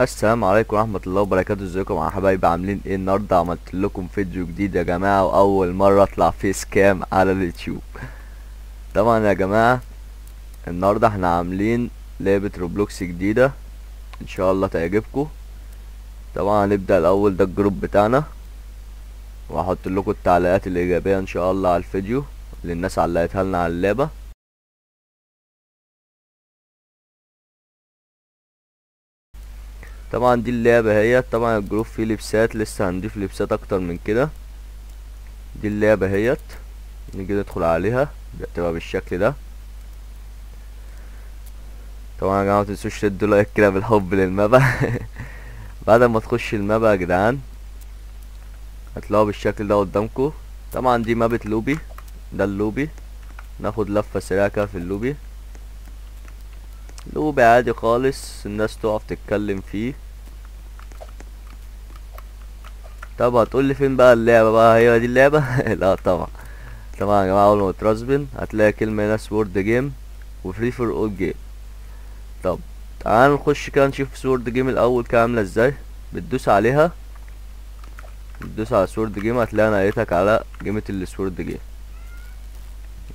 السلام عليكم ورحمة الله وبركاته. ازيكم يا حبايبي؟ عاملين إيه النهاردة؟ عملت لكم فيديو جديد يا جماعة وأول مرة أطلع face cam على اليوتيوب. طبعا يا جماعة النهاردة إحنا عاملين لعبة روبلوكس جديدة. إن شاء الله تعجبكم. طبعا هنبدأ الأول ده ال group بتاعنا. وهحط لكم التعليقات الإيجابية إن شاء الله على الفيديو اللي الناس علقتها لنا على اللعبة. طبعا دي اللعبة هي طبعا ال group فيه لبسات لسه هنضيف لبسات أكتر من كده. دي اللعبة أهيت. نيجي ندخل عليها بتبقى بالشكل ده. طبعا يا جماعة متنسوش تدوا like كده بالحب لل map ا. بعد ما تخش ال map ا يا جدعان هتلاقوا بالشكل ده قدامكم طبعا دي map ة lobby. ده اللوبي. ناخد لفة سريعة كده في اللوبي. لوبي عادي خالص الناس تقف تتكلم فيه. طب هتقولي فين بقى اللعبة بقى؟ هي دي اللعبة؟ لا طبعا. طبعا يا جماعة أول ما ت respawn هتلاقي كلمة هنا sword game و free for all game طب تعال نخش كده نشوف sword game الأول كده عاملة إزاي. بتدوس عليها. بتدوس على sword game هتلاقي نقلتك على game ة ال sword game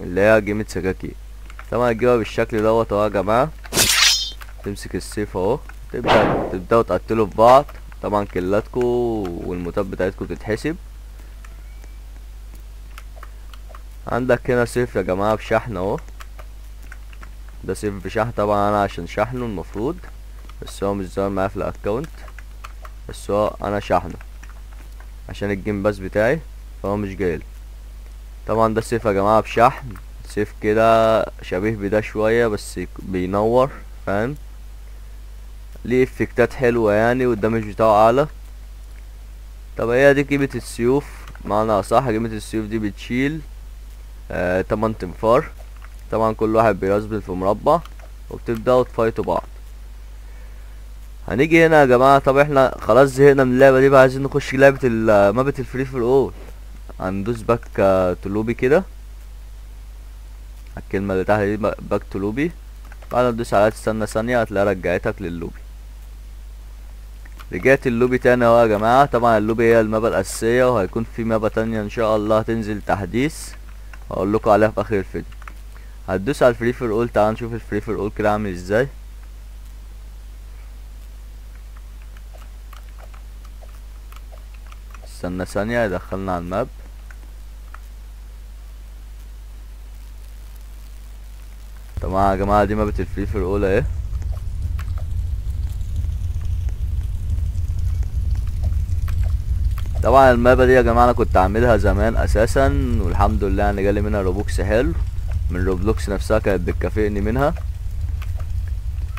اللي هي جيمة سكاكي طبعا تجيبها بالشكل دوت أهو يا جماعة. تمسك السيف أهو. تبدأ تبدأوا تقتلوا في بعض طبعا كلاتكو والموتات بتاعتكو تتحسب عندك هنا سيف يا جماعة بشحن أهو. ده سيف بشحن طبعا أنا عشان شحنه المفروض بس هو مش ظاهر معايا في الاكونت بس هو أنا شحنه عشان ال game pass بتاعي فهو مش جايلي. طبعا ده سيف يا جماعة بشحن سيف كده شبيه بده شوية بس بينور فاهم؟ ليه effect ات حلوة يعني وال damage بتاعه أعلى. طب هي دي game ة السيوف معنى أصح game ة السيوف دي بتشيل آه تمن تنفار. طبعا كل واحد بي respawn في مربع وبتبدأوا ت fight وا بعض. هنيجي هنا يا جماعة. طب إحنا خلاص زهقنا من اللعبة دي بقى عايزين نخش لعبة map ة ال free for all. هندوس back to lobby كده. الكلمة اللي تحت دي back to lobby بعد ما تدوس عليها تستنى ثانية هتلاقيها رجعتك للوبي رجعت اللوبي تاني أهو يا جماعة. طبعا اللوبي هي ال map ا الأساسية وهيكون في map ا تانية إن شاء الله هتنزل تحديث. هقول لكم عليها في آخر الفيديو. هتدوس على ال free for all. تعال نشوف ال free for all كده عامل إزاي. استنى ثانية يدخلنا على ال map. طبعا يا جماعة دي map ة ال free for all أهي. طبعا ال map ة دي يا جماعة أنا كنت عاملها زمان أساسا والحمد لله يعني جالي منها روبوكس حلو. من روبلوكس نفسها كانت بتكافئني منها.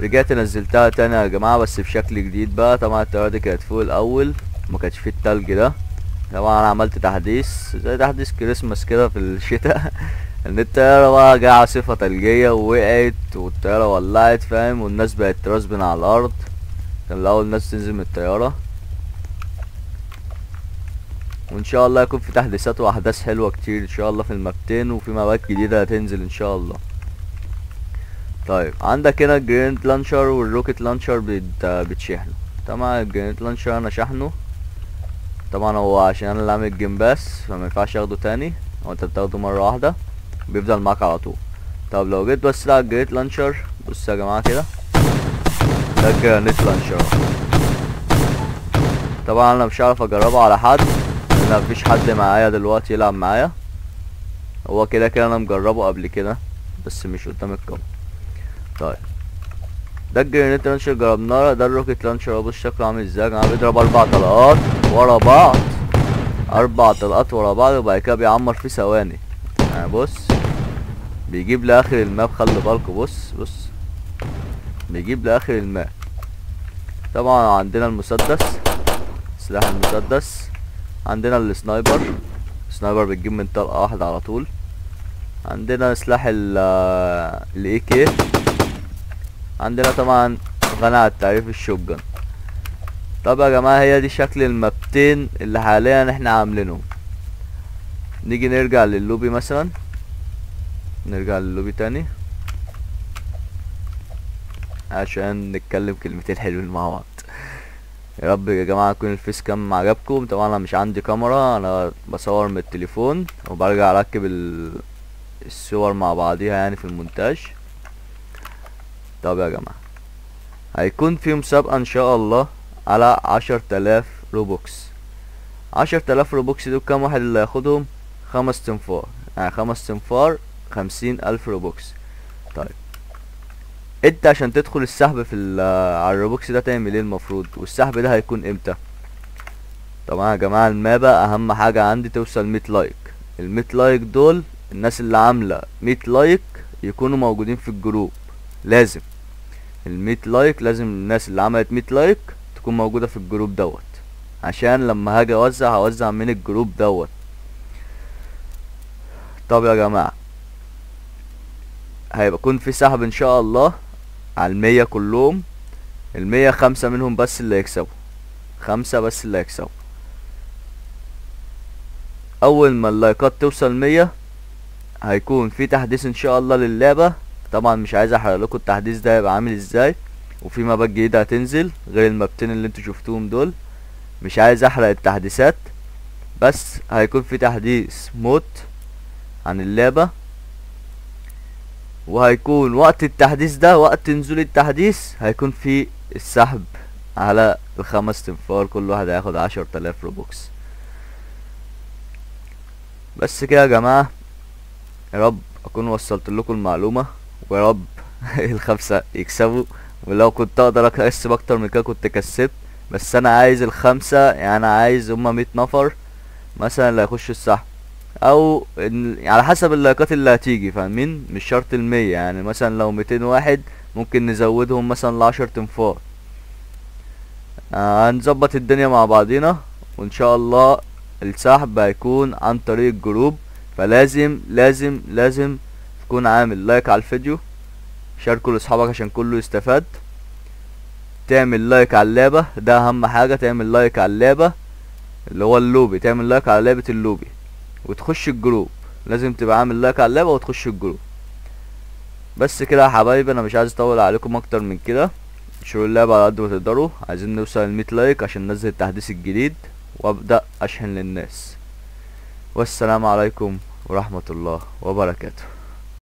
رجعت نزلتها تاني يا جماعة بس بشكل جديد بقى. طبعا الطيارة دي كانت فوق الأول ما كانش فيه التلج ده. طبعا أنا عملت تحديث زي تحديث كريسماس كده في الشتاء. إن الطيارة بقى جاية عاصفة تلجية ووقعت والطيارة ولعت فاهم؟ والناس بقت ت respawn على الأرض. كان الأول الناس تنزل من الطيارة. وإن شاء الله يكون في تحديثات وأحداث حلوة كتير إن شاء الله في ال map تين وفي map ات جديدة هتنزل إن شاء الله. طيب عندك هنا ال grenade launcher وال rocket launcher بت... بتشحنوا طبعا ال grenade launcher أنا شحنه. طبعا هو عشان أنا اللي عامل ال game pass فما ينفعش أخده تاني. هو أنت بتاخده مرة واحدة بيفضل معاك على طول. طب لو جيت بس على ال grenade launcher بص يا جماعة كده. ده ال grenade launcher. طبعا أنا مش هعرف أجربه على حد. لأن مفيش حد معايا دلوقتي يلعب معايا. هو كده كده أنا مجربه قبل كده بس مش قدام الكاميرا طيب. ده ال grenade launcher جربناه. ده ال rocket launcher. بص شكله عامل إزاي يا جماعة؟ بيضرب أربع طلقات ورا بعض. أربع طلقات ورا بعض وبعد كده بيعمر في ثواني. يعني بص بيجيب لآخر ال map. خلي بالكوا بص بص. بيجيب لآخر ال map. طبعا عندنا المسدس سلاح المسدس. عندنا ال sniper. ال sniper بتجيب من طلقة واحدة على طول. عندنا سلاح ال AK عندنا طبعا غني على التعريف ال shotgun طب يا جماعة هي دي شكل المابتين اللي حاليا إحنا عاملينهم نيجي نرجع للوبي مثلا. نرجع للوبي تاني. عشان نتكلم كلمتين حلوين مع بعض. يا رب يا جماعة يكون ال face cam عجبكم. طبعا أنا مش عندي كاميرا أنا بصور من التليفون وبرجع أركب ال... الصور مع بعضيها يعني في المونتاج. طب يا جماعة هيكون في مسابقة إن شاء الله على عشر تلاف روبوكس. عشر تلاف روبوكس دول كام واحد اللي هياخدهم؟ خمس تنفار. يعني خمس تنفار خمسين ألف روبوكس. طيب. انت عشان تدخل السحب في على الروبوكس ده تعمل إيه المفروض؟ والسحب ده هيكون إمتى؟ طبعا يا جماعة ال map اهم حاجة عندي توصل 100 like. ال 100 like دول الناس اللي عاملة 100 like يكونوا موجودين في ال group. لازم. ال 100 like لازم الناس اللي عملت 100 like تكون موجودة في ال group دوت. عشان لما هاجي اوزع هوزع من ال group دوت. طب يا جماعة هيبقى يكون في سحب إن شاء الله؟ على المية كلهم المية خمسة منهم بس اللي هيكسبوا خمسة بس اللي هيكسبوا أول ما اللايكات توصل مية هيكون في تحديث إن شاء الله للعبة. طبعا مش عايز أحرق لكم التحديث ده هيبقى عامل إزاي وفي مابات جديدة هتنزل غير المابتين اللي أنتوا شفتوهم دول. مش عايز أحرق التحديثات بس هيكون في تحديث موت عن اللعبة. وهيكون وقت التحديث ده وقت نزول التحديث هيكون في السحب على الخمس تنفار كل واحد هياخد عشر تلاف روبوكس. بس كده يا جماعة يا رب أكون وصلت لكم المعلومة ويا رب الخمسة يكسبوا. ولو كنت أقدر أكسب أكتر من كده كنت كسبت. بس أنا عايز الخمسة يعني أنا عايز هما مية نفر مثلا اللي هيخشوا السحب. أو على حسب اللايكات اللي هتيجي فاهمين؟ مش شرط المية يعني مثلا لو ميتين واحد ممكن نزودهم مثلا لعشر تنفار آه هنظبط الدنيا مع بعضينا وإن شاء الله السحب هيكون عن طريق ال group فلازم لازم لازم تكون عامل like على الفيديو شاركه لأصحابك عشان كله يستفاد. تعمل like على اللعبة ده أهم حاجة تعمل like على اللعبة اللي هو اللوبي تعمل like على لعبة اللوبي. وتخش ال group. لازم تبقى عامل like على اللعبة وتخش ال group. بس كده يا حبايبي أنا مش عايز أطول عليكم أكتر من كده. انشروا اللعبة على قد ما تقدروا. عايزين نوصل ل 100 like عشان ننزل التحديث الجديد وأبدأ أشحن للناس. والسلام عليكم ورحمة الله وبركاته.